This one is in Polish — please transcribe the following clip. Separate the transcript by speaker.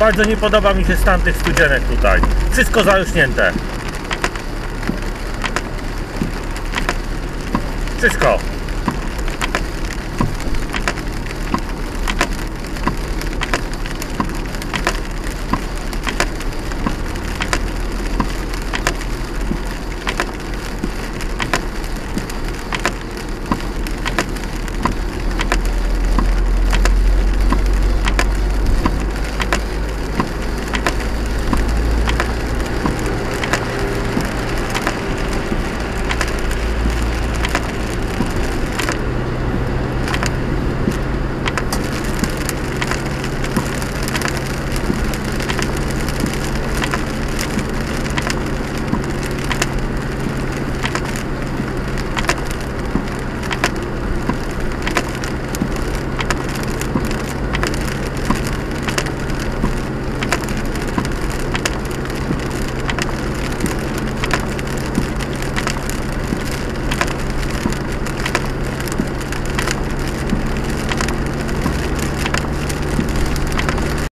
Speaker 1: Bardzo nie podoba mi się stan tych studzienek tutaj. Wszystko zarośnięte. Wszystko.